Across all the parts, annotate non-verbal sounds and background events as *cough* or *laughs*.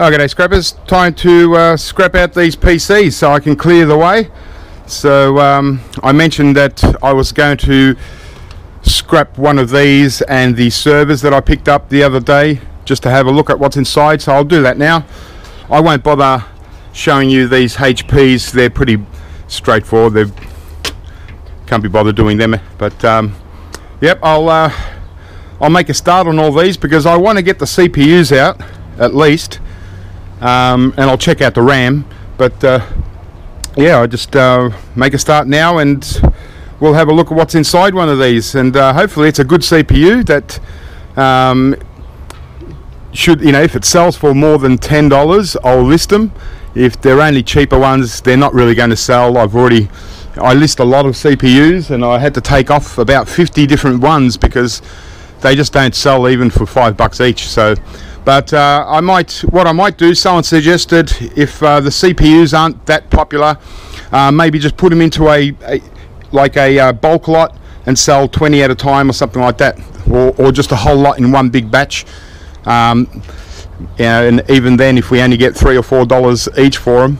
Okay, scrappers, time to uh, scrap out these PCs so I can clear the way. So um, I mentioned that I was going to scrap one of these and the servers that I picked up the other day just to have a look at what's inside. So I'll do that now. I won't bother showing you these HPs. They're pretty straightforward. They can't be bothered doing them. But um, yep, I'll uh, I'll make a start on all these because I want to get the CPUs out at least um, and I'll check out the RAM. But uh, yeah, I just uh, make a start now, and we'll have a look at what's inside one of these, and uh, hopefully it's a good CPU that. Um, should you know if it sells for more than ten dollars I'll list them if they're only cheaper ones they're not really going to sell I've already I list a lot of CPUs and I had to take off about 50 different ones because they just don't sell even for five bucks each so but uh, I might, what I might do, someone suggested if uh, the CPUs aren't that popular, uh, maybe just put them into a, a like a uh, bulk lot and sell 20 at a time or something like that, or, or just a whole lot in one big batch. Um, and even then, if we only get three or four dollars each for them,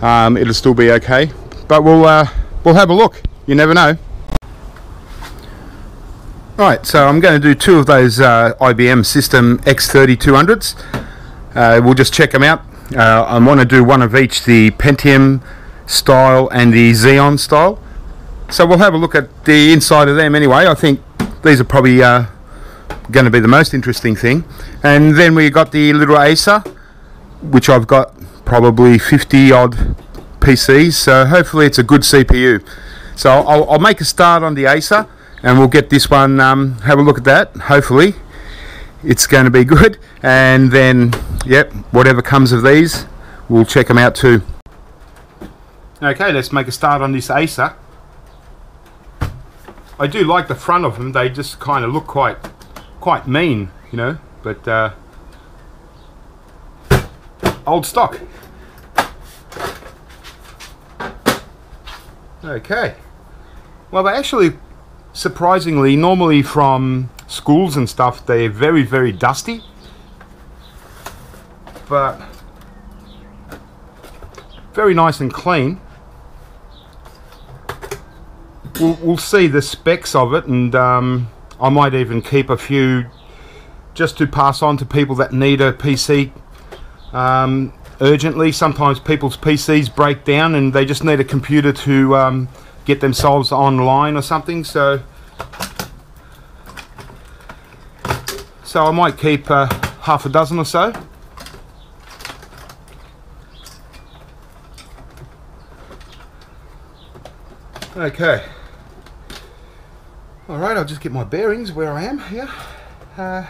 um, it'll still be okay. But we'll uh, we'll have a look. You never know. Right, so I'm going to do two of those uh, IBM System X3200s. Uh, we'll just check them out. Uh, I want to do one of each, the Pentium style and the Xeon style. So we'll have a look at the inside of them anyway. I think these are probably uh, going to be the most interesting thing. And then we got the little Acer, which I've got probably 50 odd PCs. So hopefully it's a good CPU. So I'll, I'll make a start on the Acer and we'll get this one um, have a look at that hopefully. It's going to be good. And then yep whatever comes of these we'll check them out too. Okay let's make a start on this Acer. I do like the front of them they just kind of look quite quite mean you know but uh, old stock. Okay. Well they actually surprisingly, normally from schools and stuff, they're very, very dusty. But very nice and clean. We'll, we'll see the specs of it and um, I might even keep a few just to pass on to people that need a PC um, urgently. Sometimes people's PCs break down and they just need a computer to um, get themselves online or something. So, so I might keep uh, half a dozen or so. Okay. All right, I'll just get my bearings where I am here. Uh,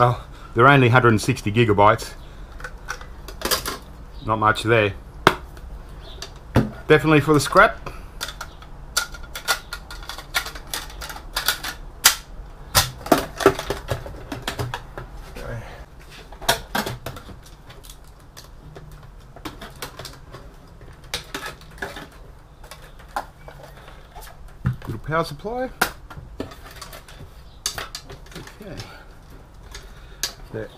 Well, they're only 160 gigabytes. Not much there. Definitely for the scrap. Little power supply. that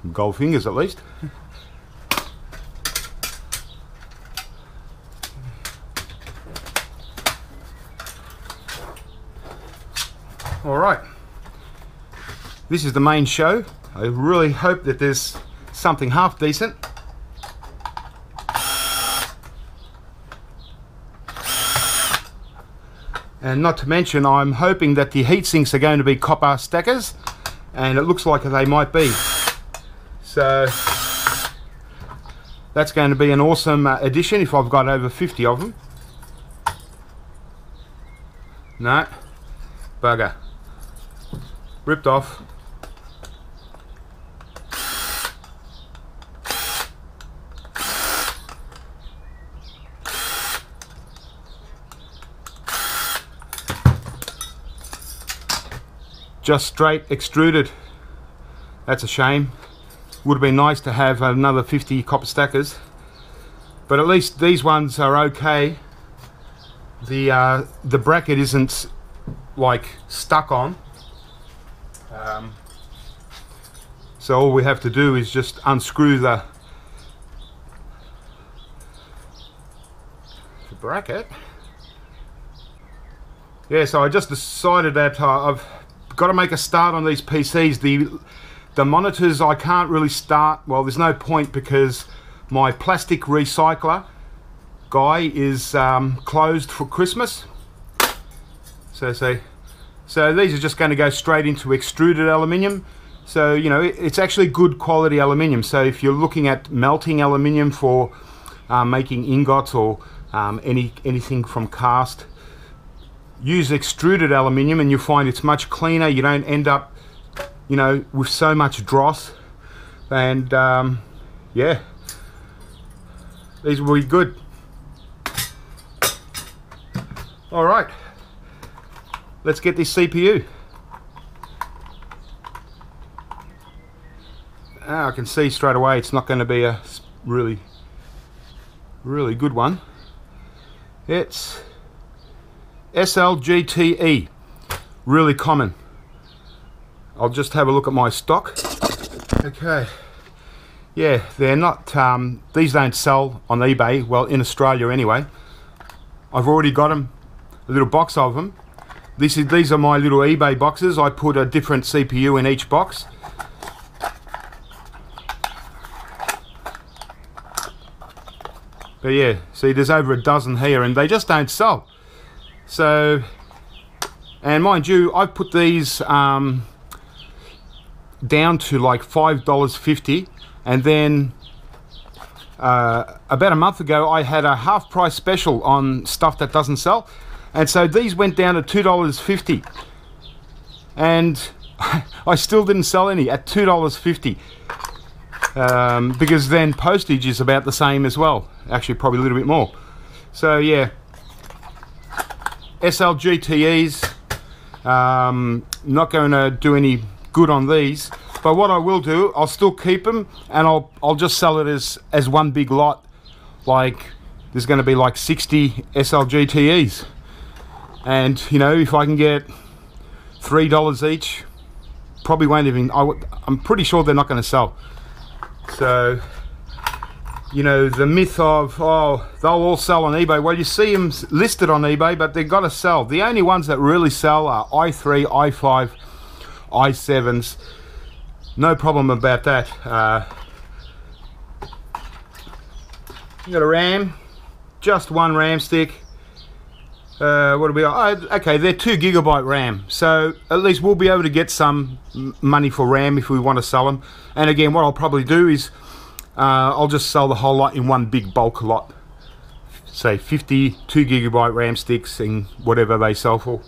Some gold fingers at least. Alright, this is the main show. I really hope that there's something half decent. And not to mention, I'm hoping that the heat sinks are going to be copper stackers, and it looks like they might be. So that's going to be an awesome uh, addition if I've got over 50 of them. No, bugger. Ripped off. just straight extruded that's a shame would have been nice to have another 50 copper stackers. But at least these ones are okay. The uh, the bracket isn't like stuck on. Um, so all we have to do is just unscrew the the bracket. Yeah so I just decided that uh, I've got to make a start on these PCs. The the monitors I can't really start. Well, there's no point because my plastic recycler guy is um, closed for Christmas. So so these are just going to go straight into extruded aluminium. So you know it's actually good quality aluminium. So if you're looking at melting aluminium for um, making ingots or um, any anything from cast, use extruded aluminium and you'll find it's much cleaner you don't end up you know with so much dross. And um, yeah. These will be good. All right. Let's get this CPU ah, I can see straight away it's not going to be a really really good one. It's SLGTE, really common. I'll just have a look at my stock. Okay, yeah, they're not, um, these don't sell on eBay, well in Australia anyway. I've already got them, a little box of them. This is, these are my little eBay boxes. I put a different CPU in each box. But yeah, see there's over a dozen here and they just don't sell. So, and mind you, I've put these um, down to like $5.50 and then uh, about a month ago I had a half price special on stuff that doesn't sell and so these went down to $2.50 and *laughs* I still didn't sell any at $2.50 um, because then postage is about the same as well. Actually probably a little bit more. So yeah. SLGTEs, um, not going to do any good on these. But what I will do, I'll still keep them and I'll, I'll just sell it as, as one big lot. Like, there's going to be like 60 SLGTEs. And, you know, if I can get $3 each, probably won't even, I I'm pretty sure they're not going to sell. So, you know, the myth of, oh, they'll all sell on eBay. Well, you see them listed on eBay, but they've got to sell. The only ones that really sell are i3, i5, i7s. No problem about that. Uh, you got a RAM, just one RAM stick. Uh, what do we? Oh, okay, they're two gigabyte RAM, so at least we'll be able to get some money for RAM if we want to sell them. And again, what I'll probably do is uh, I'll just sell the whole lot in one big bulk lot. Say 50 2 gigabyte RAM sticks and whatever they sell for.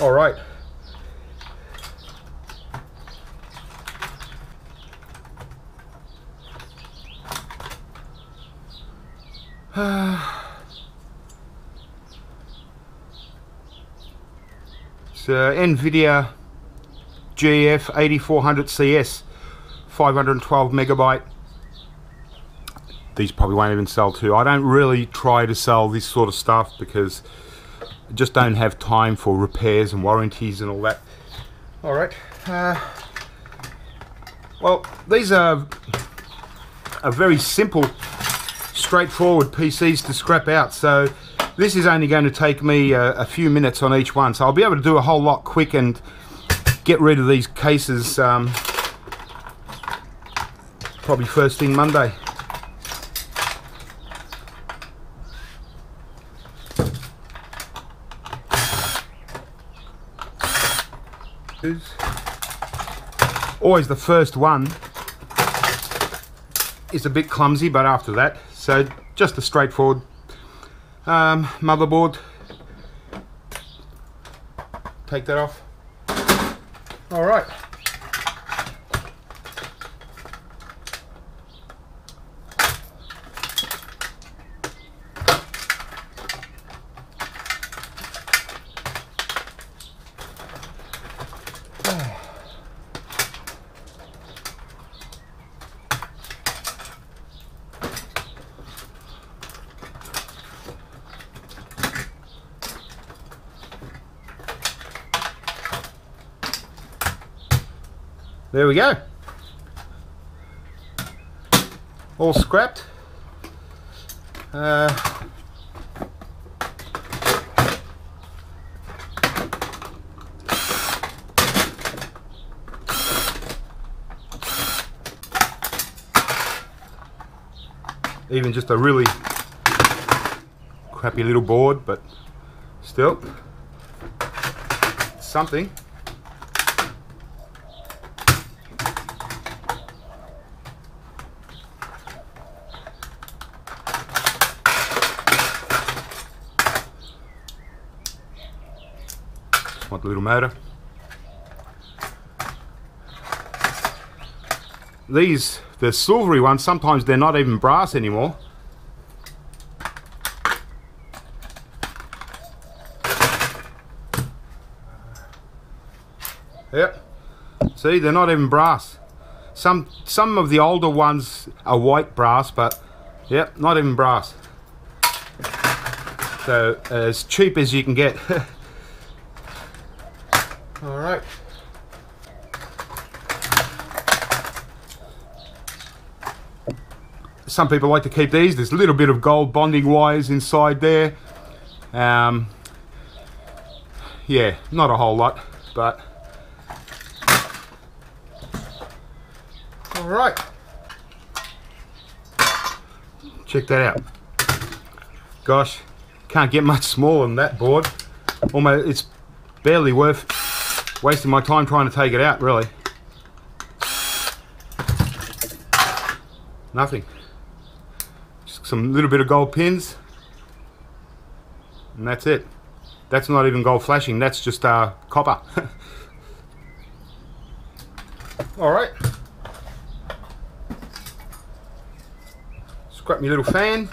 Alright. *sighs* so NVIDIA GF 8400 CS 512 megabyte. These probably won't even sell too. I don't really try to sell this sort of stuff because I just don't have time for repairs and warranties and all that. Alright uh, well these are a very simple straightforward PCs to scrap out. So this is only going to take me a, a, few minutes on each one. So I'll be able to do a whole lot quick and get rid of these cases um, probably first thing Monday. Always the first one is a bit clumsy, but after that so just a straightforward um, motherboard. Take that off. All right. There we go. All scrapped. Uh, even just a really crappy little board, but still something. Little motor. These, the silvery ones, sometimes they're not even brass anymore. Yep. See, they're not even brass. Some some of the older ones are white brass, but yep, not even brass. So as cheap as you can get. *laughs* All right. Some people like to keep these. There's a little bit of gold bonding wires inside there. Um, yeah, not a whole lot, but all right. Check that out. Gosh, can't get much smaller than that board. Almost, it's barely worth wasting my time trying to take it out, really. Nothing. Just some little bit of gold pins. And that's it. That's not even gold flashing, that's just uh, copper. *laughs* Alright. Scrap my little fan.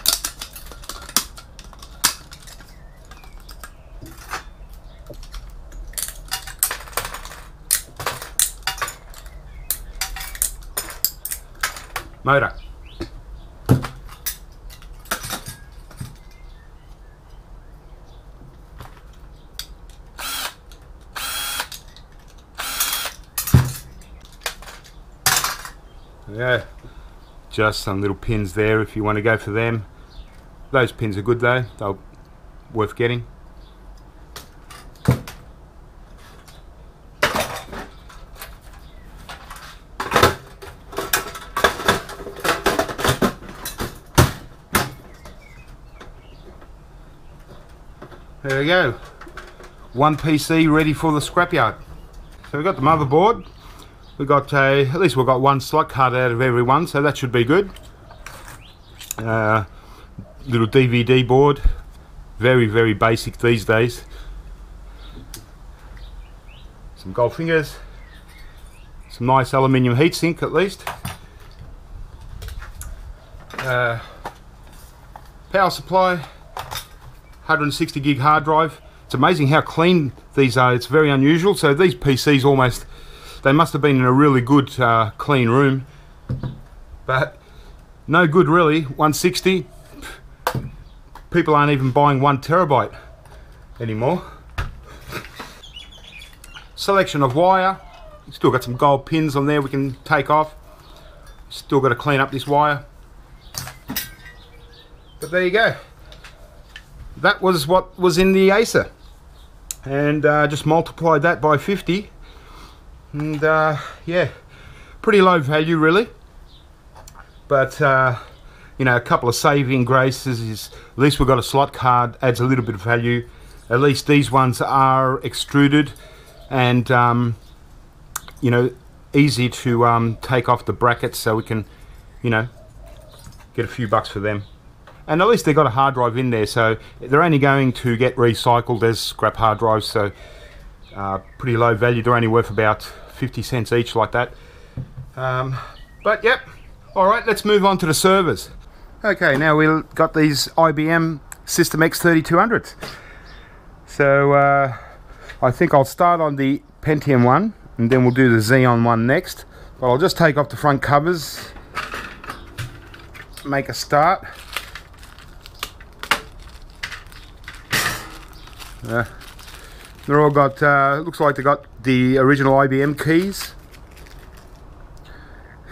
Motor. Yeah, just some little pins there if you want to go for them. Those pins are good though, they're worth getting. There we go. One PC ready for the scrapyard. So we've got the motherboard. We've got a, at least we've got one slot card out of every one, so that should be good. Uh, little DVD board. Very, very basic these days. Some gold fingers. Some nice aluminium heatsink at least. Uh, power supply 160 gig hard drive. It's amazing how clean these are. It's very unusual. So these PCs almost, they must have been in a really good uh, clean room. But no good really. 160. People aren't even buying one terabyte anymore. Selection of wire. Still got some gold pins on there we can take off. Still got to clean up this wire. But there you go that was what was in the Acer. And uh, just multiplied that by 50 and uh, yeah pretty low value really. But uh, you know a couple of saving graces is at least we've got a slot card adds a little bit of value. At least these ones are extruded and um, you know, easy to um, take off the brackets so we can, you know, get a few bucks for them. And at least they've got a hard drive in there, so they're only going to get recycled as scrap hard drives, so uh, pretty low value. They're only worth about 50 cents each, like that. Um, but yep, all right, let's move on to the servers. Okay, now we've got these IBM System X3200s. So uh, I think I'll start on the Pentium one and then we'll do the Xeon one next. But I'll just take off the front covers, make a start. Uh, they're all got, uh, looks like they got the original IBM keys.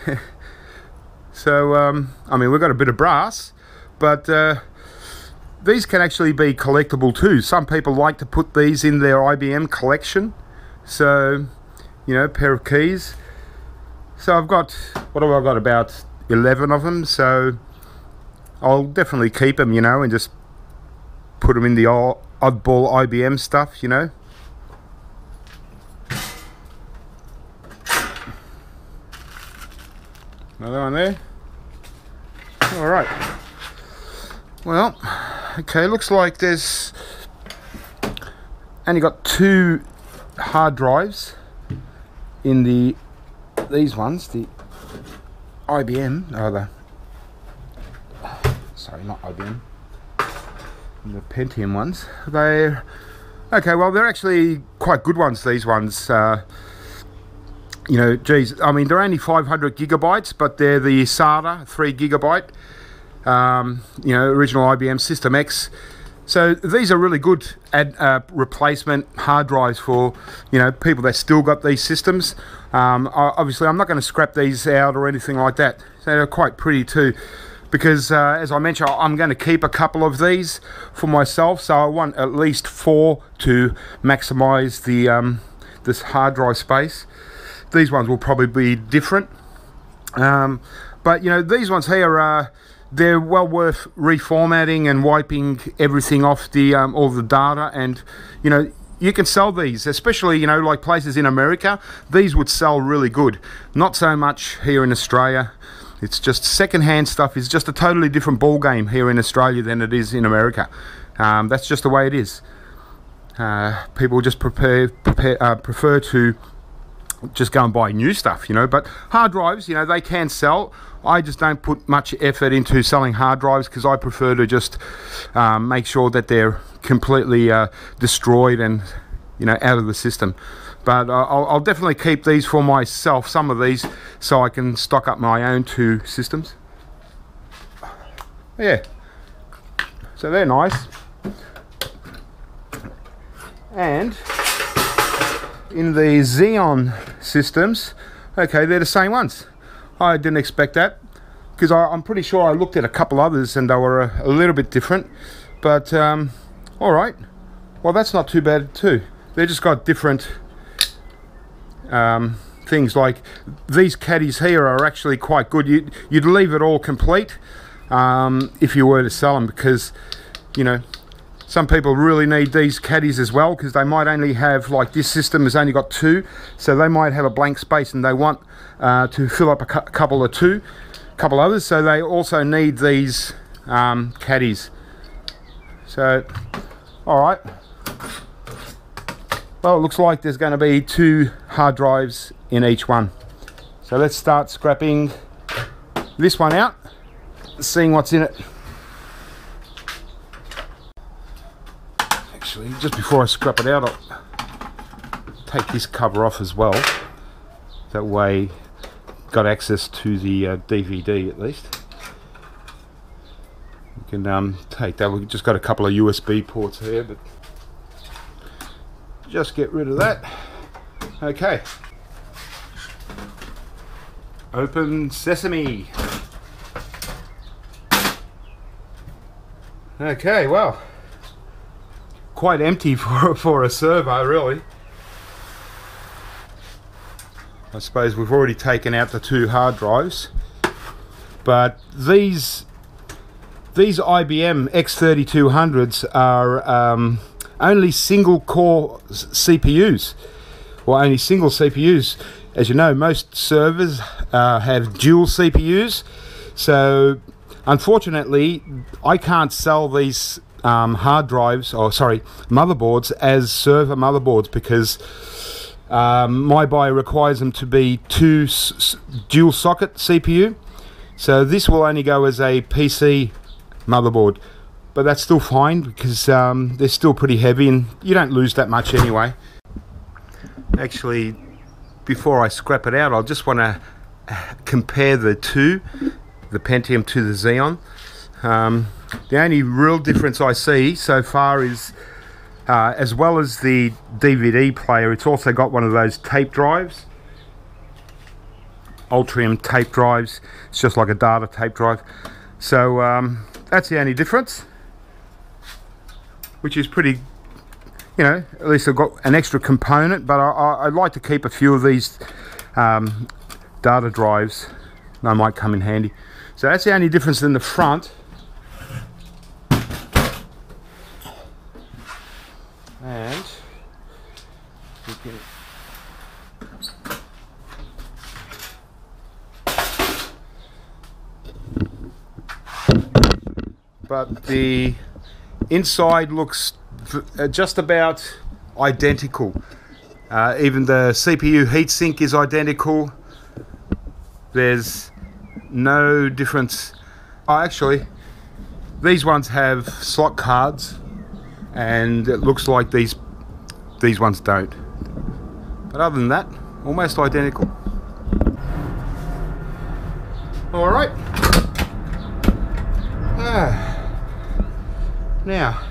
*laughs* so, um, I mean, we've got a bit of brass, but uh, these can actually be collectible too. Some people like to put these in their IBM collection. So, you know, pair of keys. So I've got, what have I got, about 11 of them. So I'll definitely keep them, you know, and just put them in the oddball IBM stuff, you know. Another one there. All right. Well, okay, looks like there's only got two hard drives in the these ones, the IBM, or the sorry, not IBM, the Pentium ones. They okay, well, they're actually quite good ones. These ones. Uh, you know, geez, I mean, they're only 500 gigabytes, but they're the SATA 3 gigabyte um, you know, original IBM System X. So these are really good ad, uh, replacement hard drives for you know people that still got these systems. Um, obviously, I'm not going to scrap these out or anything like that. They're quite pretty too, because uh, as I mentioned, I'm going to keep a couple of these for myself. So I want at least four to maximise the um, this hard drive space. These ones will probably be different, um, but you know these ones here are they're well worth reformatting and wiping everything off the um, all the data and you know you can sell these especially you know like places in America these would sell really good not so much here in Australia it's just secondhand stuff is just a totally different ball game here in Australia than it is in America um, that's just the way it is uh, people just prepare, prepare uh, prefer to just go and buy new stuff, you know. But hard drives, you know, they can sell. I just don't put much effort into selling hard drives because I prefer to just um, make sure that they're completely uh, destroyed and, you know, out of the system. But I'll, I'll, definitely keep these for myself, some of these, so I can stock up my own two systems. Yeah. So they're nice. And in the Xeon systems, okay, they're the same ones. I didn't expect that because I'm pretty sure I looked at a couple others and they were a, a little bit different. But um, all right, well that's not too bad too. They just got different um, things like these caddies here are actually quite good. You'd, you'd leave it all complete um, if you were to sell them because you know some people really need these caddies as well because they might only have, like this system has only got two, so they might have a blank space and they want uh, to fill up a, cu couple or two, couple others, so they also need these um, caddies. So, alright. Well, it looks like there's going to be two hard drives in each one. So let's start scrapping this one out, seeing what's in it. actually just before I scrap it out I'll take this cover off as well that way got access to the uh, DVD at least you can um, take that we've just got a couple of USB ports here but just get rid of that. Okay. Open sesame. Okay well quite empty *laughs* for, for a server really. I suppose we've already taken out the two hard drives but these these IBM X3200s are um, only single core CPUs or only single CPUs as you know, most servers uh, have dual CPUs. So unfortunately, I can't sell these um, hard drives, or sorry, motherboards as server motherboards because um, my buyer requires them to be two dual socket CPU. So this will only go as a PC motherboard, but that's still fine because um, they're still pretty heavy and you don't lose that much anyway. Actually, before I scrap it out, I just want to compare the two, the Pentium to the Xeon. Um, the only real difference I see so far is, uh, as well as the DVD player, it's also got one of those tape drives. Ultrium tape drives. It's just like a data tape drive. So um, that's the only difference, which is pretty you know, at least I've got an extra component, but I, would like to keep a few of these um, data drives. They might come in handy. So that's the only difference in the front. And you can but the inside looks uh, just about identical. Uh, even the CPU heatsink is identical. There's no difference. Oh, actually, these ones have slot cards, and it looks like these these ones don't. But other than that, almost identical. All right. Ah. Now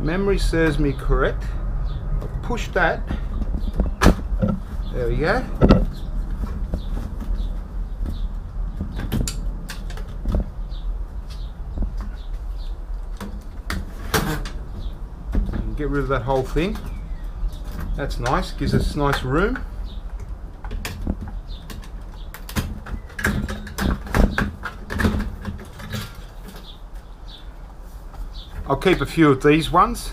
memory serves me correct, I'll push that. There we go. Get rid of that whole thing. That's nice, gives us nice room. I'll keep a few of these ones.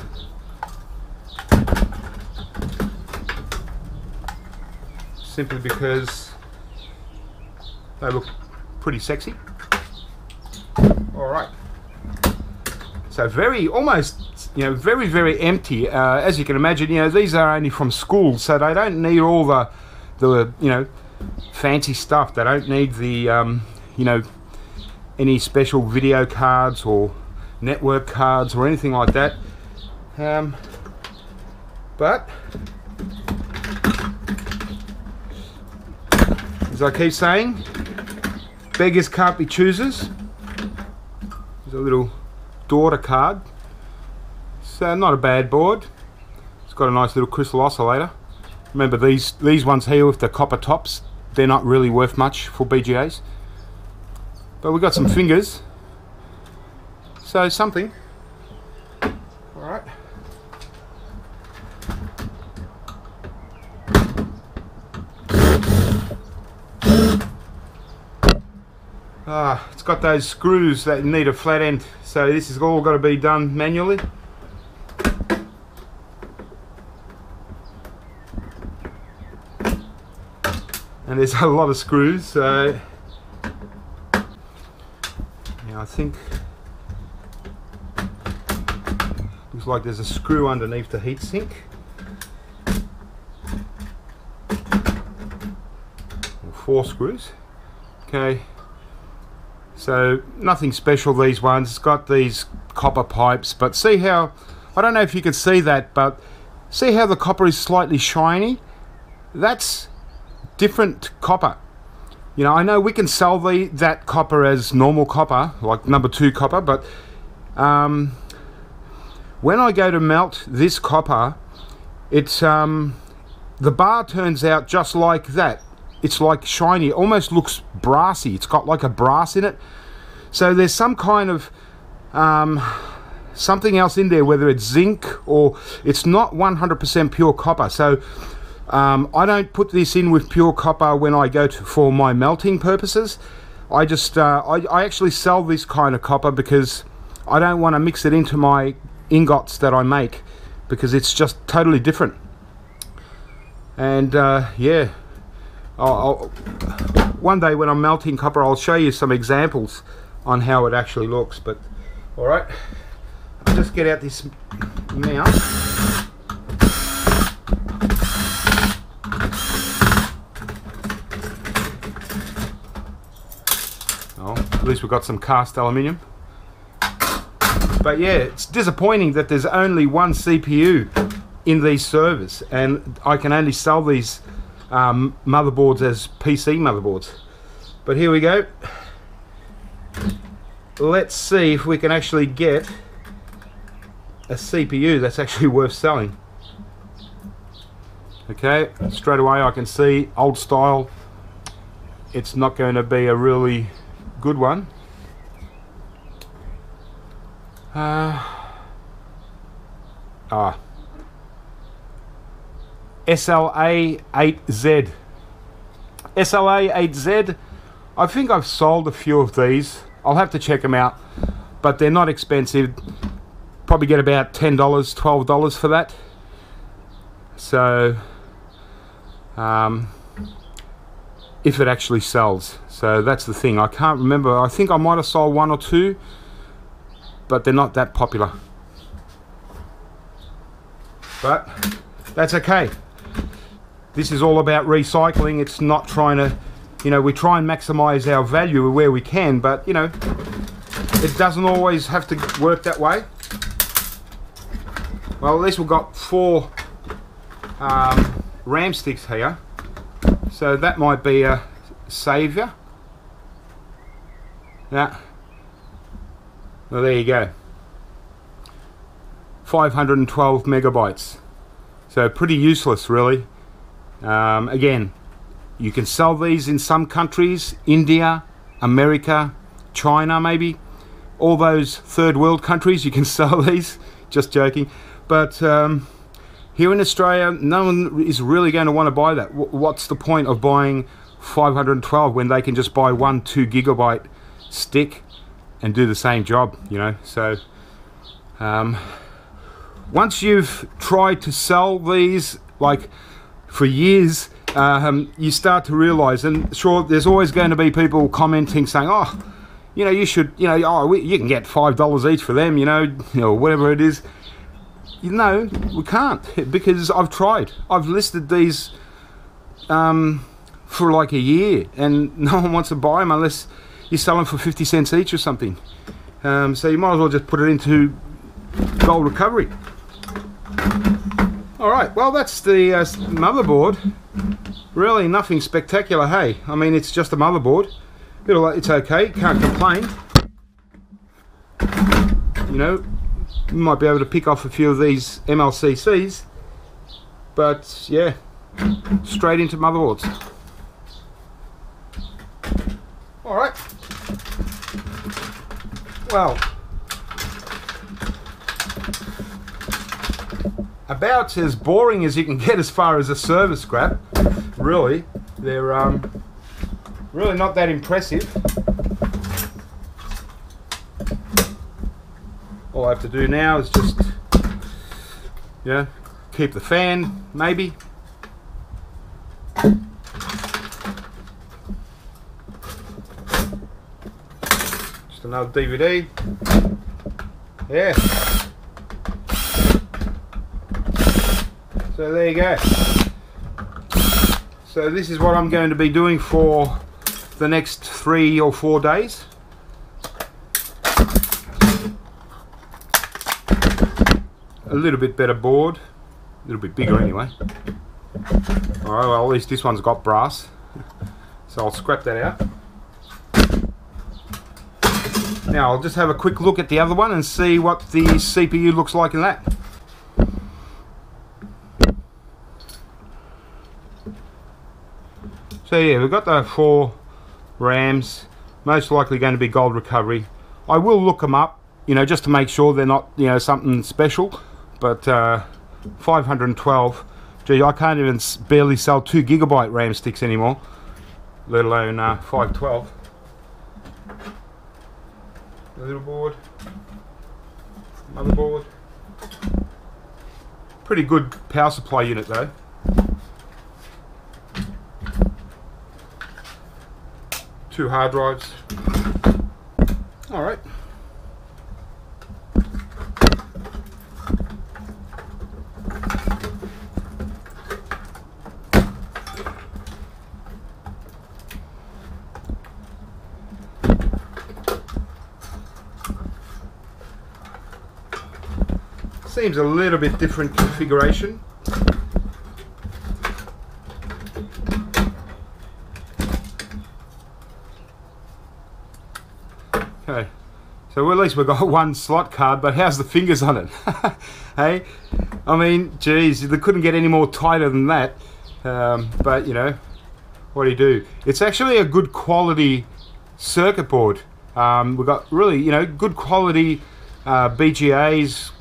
Simply because they look pretty sexy. Alright. So very, almost, you know, very, very empty. Uh, as you can imagine, you know, these are only from school, so they don't need all the, the you know, fancy stuff. They don't need the, um, you know, any special video cards or network cards or anything like that. Um, but as I keep saying, beggars can't be choosers. There's a little daughter card. So not a bad board. It's got a nice little crystal oscillator. Remember these these ones here with the copper tops, they're not really worth much for BGAs. But we've got some fingers so something. Alright. Ah, it's got those screws that need a flat end, so this is all got to be done manually. And there's *laughs* a lot of screws, so yeah, I think looks like there's a screw underneath the heatsink. Four screws. Okay. So nothing special these ones. It's got these copper pipes, but see how I don't know if you can see that, but see how the copper is slightly shiny? That's different copper. You know, I know we can sell the that copper as normal copper, like number two copper, but um, when I go to melt this copper, it's um, the bar turns out just like that. It's like shiny, it almost looks brassy. It's got like a brass in it. So there's some kind of um, something else in there, whether it's zinc or it's not 100% pure copper. So um, I don't put this in with pure copper when I go to, for my melting purposes. I just, uh, I, I actually sell this kind of copper because I don't want to mix it into my ingots that I make because it's just totally different. and uh, yeah I'll, I'll, one day when I'm melting copper I'll show you some examples on how it actually looks but all right. I'll just get out this mount. Oh, at least we've got some cast aluminium but yeah it's disappointing that there's only one CPU in these servers and I can only sell these um, motherboards as PC motherboards. But here we go. Let's see if we can actually get a CPU that's actually worth selling. Okay straight away I can see old style. It's not going to be a really good one uh, ah SLA8Z. SLA8Z, I think I've sold a few of these. I'll have to check them out, but they're not expensive. Probably get about $10, $12 for that. So, um, if it actually sells. So that's the thing. I can't remember. I think I might have sold one or two, but they're not that popular. But that's okay this is all about recycling. It's not trying to, you know, we try and maximize our value where we can, but, you know, it doesn't always have to work that way. Well, at least we've got four um, ram sticks here. So that might be a savior. Yeah. Well, there you go. 512 megabytes. So pretty useless, really. Um, again, you can sell these in some countries, India, America, China maybe. All those third world countries, you can *laughs* sell these. Just joking. But um, here in Australia, no one is really going to want to buy that. What's the point of buying 512 when they can just buy one 2 gigabyte stick and do the same job, you know? So, um, once you've tried to sell these, like for years, um, you start to realise, and sure, there's always going to be people commenting saying, oh, you know, you should, you know, oh, we, you can get five dollars each for them, you know, or whatever it is. You know, we can't because I've tried. I've listed these um, for like a year, and *laughs* no one wants to buy them unless you sell them for fifty cents each or something. Um, so you might as well just put it into gold recovery. Alright, well that's the uh, motherboard. Really nothing spectacular, hey? I mean, it's just a motherboard. It'll, it's okay, can't complain. You know, you might be able to pick off a few of these MLCCs. But, yeah, straight into motherboards. Alright. Well, about as boring as you can get as far as a service scrap. Really, they're um, really not that impressive. All I have to do now is just, yeah, keep the fan, maybe. Just another DVD. Yeah. So there you go. So this is what I'm going to be doing for the next three or four days. A little bit better board, a little bit bigger anyway. Alright, well at least this one's got brass. *laughs* So I'll scrap that out. Now I'll just have a quick look at the other one and see what the CPU looks like in that. So yeah, we've got the four Rams, most likely going to be gold recovery. I will look them up, you know, just to make sure they're not, you know, something special. But uh, 512, gee, I can't even barely sell two gigabyte RAM sticks anymore, let alone uh, 512 a little board, another board. Pretty good power supply unit though. Two hard drives. Alright. Seems a little bit different configuration. Okay, so at least we've got *laughs* one slot card, but how's the fingers on it? *laughs* hey, I mean, geez, they couldn't get any more tighter than that. Um, but you know, what do you do? It's actually a good quality circuit board. Um, we've got really, you know, good quality uh, BGAs,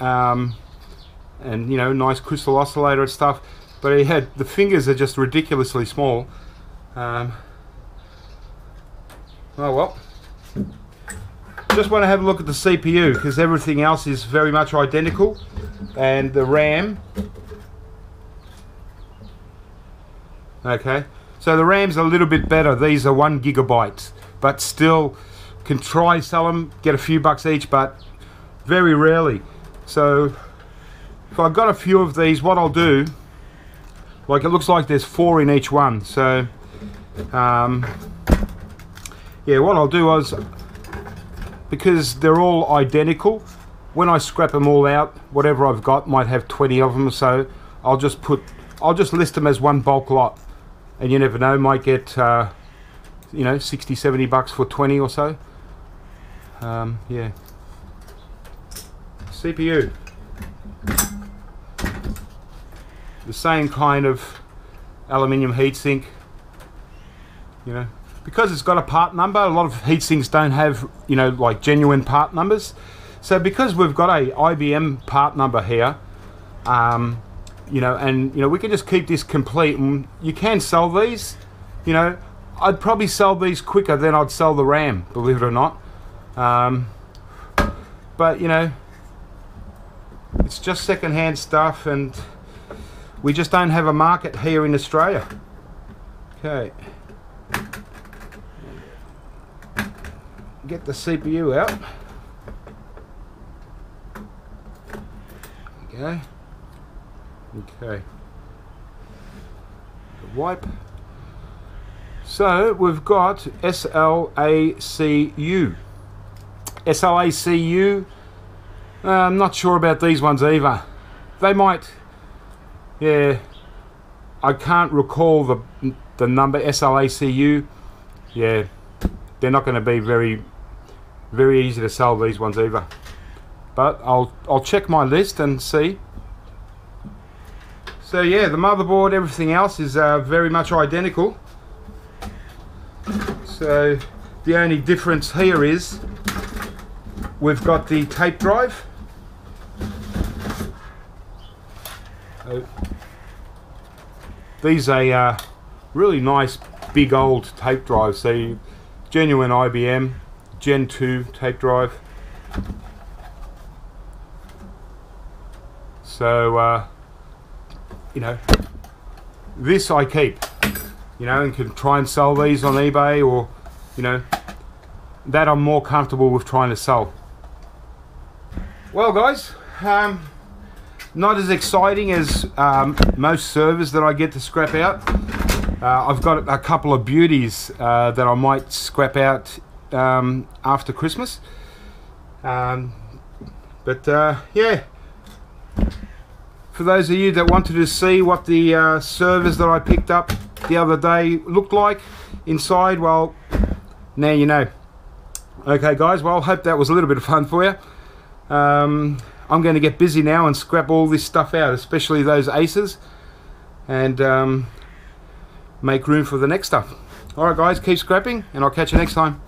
um, and you know nice crystal oscillator and stuff. But he had the fingers are just ridiculously small. Um, oh well. Just want to have a look at the CPU because everything else is very much identical. And the RAM. Okay. So the RAM's a little bit better. These are one gigabyte but still can try sell them get a few bucks each but very rarely so if I've got a few of these, what I'll do, like it looks like there's four in each one. So um, yeah, what I'll do is, because they're all identical, when I scrap them all out, whatever I've got might have 20 of them. So I'll just put, I'll just list them as one bulk lot. And you never know, might get, uh, you know, 60, 70 bucks for 20 or so. Um, yeah. CPU. The same kind of aluminium heatsink. You know, because it's got a part number, a lot of heatsinks don't have, you know, like genuine part numbers. So because we've got a IBM part number here, um, you know, and you know, we can just keep this complete and you can sell these, you know, I'd probably sell these quicker than I'd sell the RAM, believe it or not. Um, but you know, it's just second-hand stuff and we just don't have a market here in Australia. Okay. Get the CPU out. Okay. Okay. Wipe. So we've got SLACU. SLACU uh, I'm not sure about these ones either. They might, yeah, I can't recall the the number SLACU. Yeah, they're not going to be very very easy to sell these ones either. But I'll I'll check my list and see. So yeah, the motherboard, everything else is uh, very much identical. So the only difference here is we've got the tape drive these are uh, really nice big old tape drives. So genuine IBM Gen 2 tape drive. So uh, you know this I keep you know and can try and sell these on eBay or you know that I'm more comfortable with trying to sell. Well guys um, not as exciting as um, most servers that I get to scrap out. Uh, I've got a couple of beauties uh, that I might scrap out um, after Christmas. Um, but uh, yeah, for those of you that wanted to see what the uh, servers that I picked up the other day looked like inside, well, now you know. Okay guys, well hope that was a little bit of fun for you. Um, I'm going to get busy now and scrap all this stuff out, especially those Acers, and um, make room for the next stuff. Alright guys, keep scrapping, and I'll catch you next time.